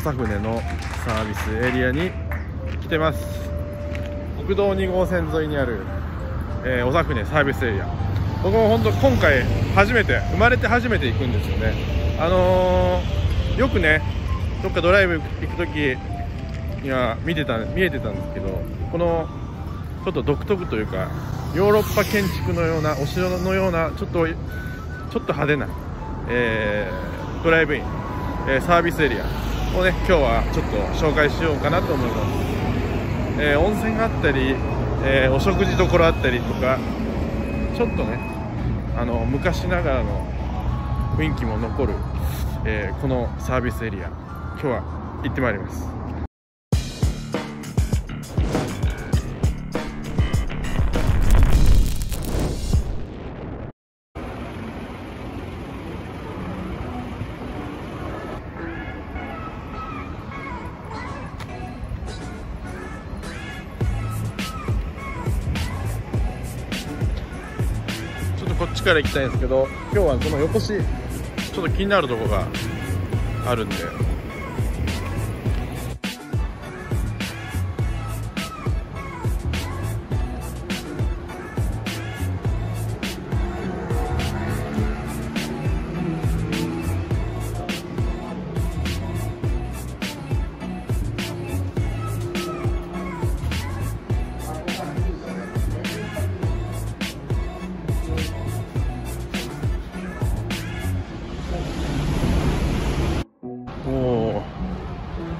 長船のサービスエリアに来てます。国道2号線沿いにある、えー、長船サービスエリア。僕も本当今回初めて生まれて初めて行くんですよね。あのー、よくねどっかドライブ行く時には見てた見えてたんですけどこのちょっと独特というかヨーロッパ建築のようなお城のようなちょっとちょっと派手な、えー、ドライブイン、えー、サービスエリア。をね今日はちょっと紹介しようかなと思います、えー、温泉があったり、えお食事どころあったりとかちょっとねあの昔ながらの雰囲気も残る、えこのサービスエリア今日は行ってまいります。こっちから行きたいんですけど今日はこの横しちょっと気になるとこがあるんで。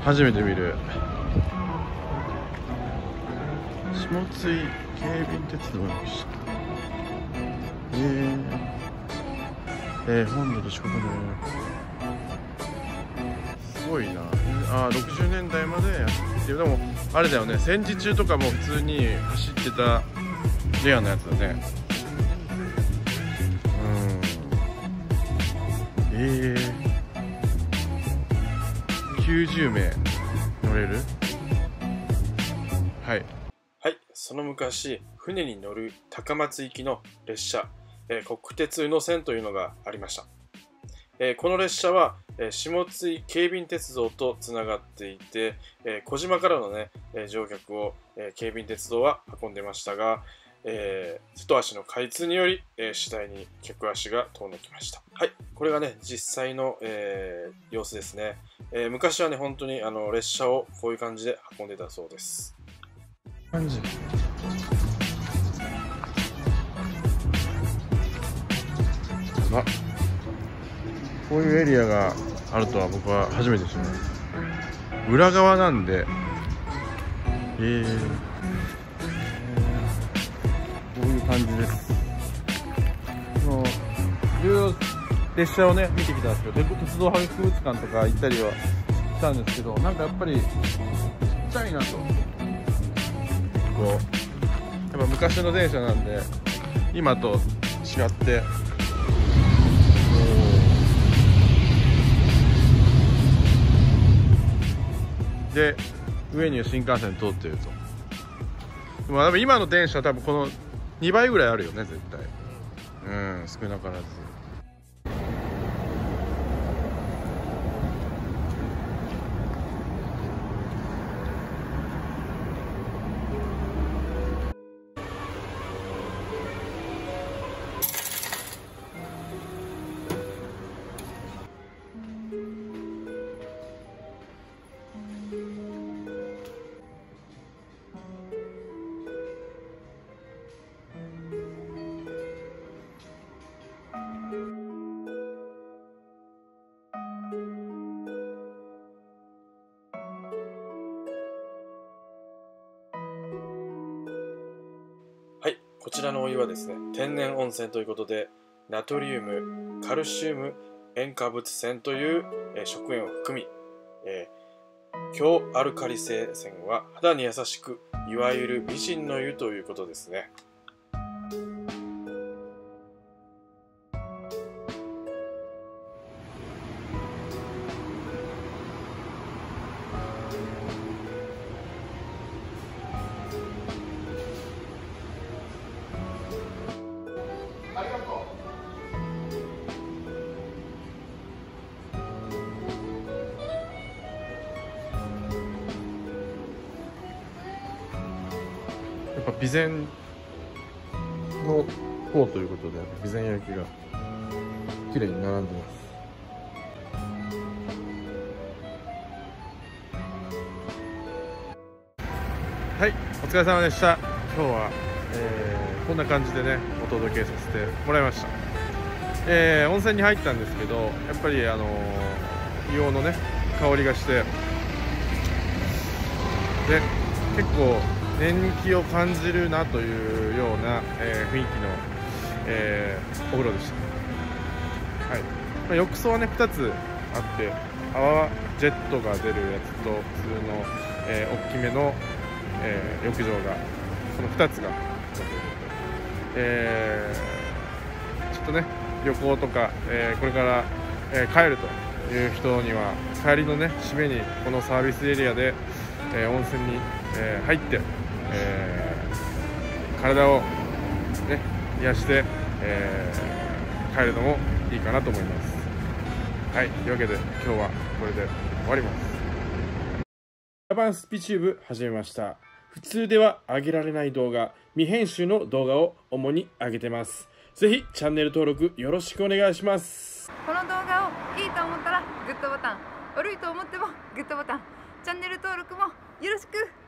初めて見る。下津井警備鉄道の記者えー、えー、本土と四国のすごいな。あ60年代までやってるでもあれだよね戦時中とかも普通に走ってたレアなやつだね90名乗れる？はい。はい。その昔船に乗る高松行きの列車、えー、国鉄宇野線というのがありました、えー、この列車は、えー、下津井警備鉄道とつながっていて、え小島からのね、え乗客を、え警備鉄道は運んでましたが、えー、一足の開通により、えー、次第に客足が遠のきました。はい、これがね、実際の、えー、様子ですね。えー、昔はね、本当にあの列車をこういう感じで運んでたそうです。感じあこういうエリアがあるとは僕は初めてですね裏側なんでえー、こういう感じですいろいろ列車をね見てきたんですけど鉄道博物館とか行ったりはしたんですけどなんかやっぱりちっちゃいなとこうやっぱ昔の電車なんで今と違ってで上には新幹線通ってると。でも今の電車多分この2倍ぐらいあるよね絶対。うん少なからず。こちらのお湯はですね、天然温泉ということで、ナトリウム、カルシウム、塩化物泉という、えー、食塩を含み、えー、強アルカリ性泉は肌に優しく、いわゆる美人の湯ということですね。ありがとう。やっぱ備前の方ということで備前焼きが綺麗に並んでますはいお疲れ様でした今日は、えー、こんな感じでね届けさせてもらいました、えー、温泉に入ったんですけどやっぱりあの硫黄のね香りがしてで結構年季を感じるなというような、えー、雰囲気の、えー、お風呂でした、はい。まあ、浴槽はね2つあって泡ジェットが出るやつと普通の、えー、大きめの、え、浴場がその2つがえー、ちょっとね旅行とか、えー、これから、えー、帰るという人には帰りのね締めにこのサービスエリアで、え温泉に、え入ってえー、体を、ね、癒して、えー、帰るのもいいかなと思います。はいというわけで今日はこれで終わります。ジャパンスピチューブ始めました。普通では上げられない動画。未編集の動画を主に上げてます。ぜひチャンネル登録よろしくお願いします。この動画をいいと思ったらグッドボタン。悪いと思ってもグッドボタン。チャンネル登録もよろしく。